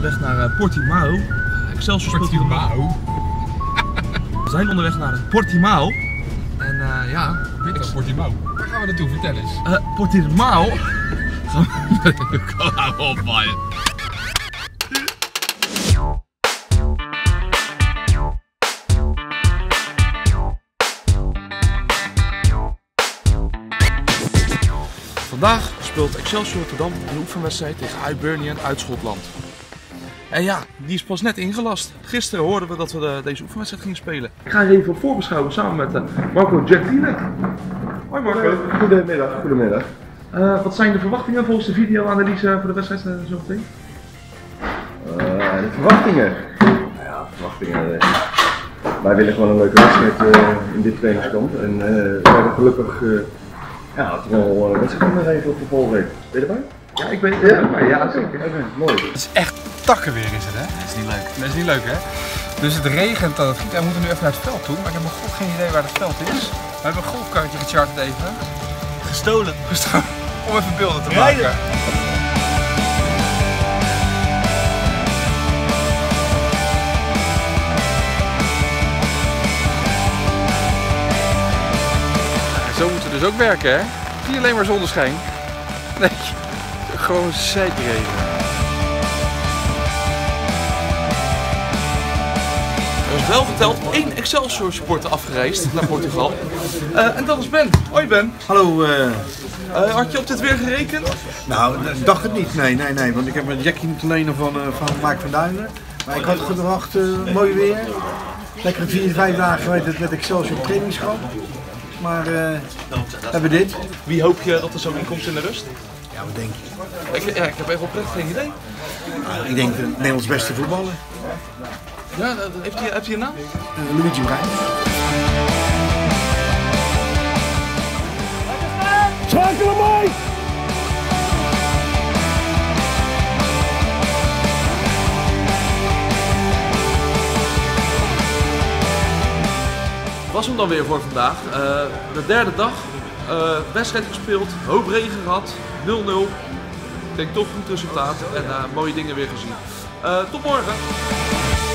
onderweg naar uh, Portimao. Excelsior Portimao? We zijn onderweg naar Portimao. En uh, ja... Weet je Portimao? Waar gaan we naartoe? Vertel eens. Uh, Portimao? Kom op, man. Vandaag speelt Excelsior Rotterdam een oefenwedstrijd tegen Hibernian uit Schotland. En ja, die is pas net ingelast. Gisteren hoorden we dat we de, deze oefenwedstrijd gingen spelen. Ik ga even voorbeschouwen samen met uh, Marco Giacchine. Hoi Marco. Goedemiddag. Goedemiddag. Uh, wat zijn de verwachtingen volgens de video-analyse voor de wedstrijd uh, zo meteen? de verwachtingen? Nou ja, verwachtingen. wij willen gewoon een leuke wedstrijd in dit trainingskamp. En we hebben gelukkig ja, het is wel uh, wedstrijd nog even op de volgende Ben je erbij? Ja, ik ben erbij. Ja, ja zeker. Okay, mooi. Het is echt takkenweer is het, hè? Dat is niet leuk. Dat is niet leuk, hè? Dus het regent dat het giet. We moeten nu even naar het veld toe, maar ik heb nog god geen idee waar het veld is. We hebben een golfkarretje gecharterd even. Gestolen. Gestolen. Om even beelden te maken. Zo moeten we dus ook werken, hè? Je alleen maar zonneschijn? Nee, gewoon zekerheden. Er is wel geteld één Excelsior supporter afgereisd naar Portugal. Uh, en dat is Ben. Hoi Ben. Hallo. Uh... Uh, had je op dit weer gerekend? Nou, ik dacht het niet. Nee, nee, nee. Want ik heb een Jackie moeten lenen van, van Mark van Duinen. Maar ik had gedacht, mooi weer. Lekker vier, vijf dagen geweest met Excelsior op trainingskamp. Maar uh, hebben we dit. Wie hoop je dat er zo in komt in de rust? Ja, wat denk je? Ik, ja, ik heb echt oprecht geen idee. Nou, ik denk de Nederlands beste voetballer. Ja, heeft hij, heeft hij een naam? Uh, Luigi Bruin. Schakelen mij! was hem dan weer voor vandaag. Uh, de derde dag, uh, wedstrijd gespeeld, hoop regen gehad, 0-0. Ik denk toch goed resultaat en uh, mooie dingen weer gezien. tot morgen!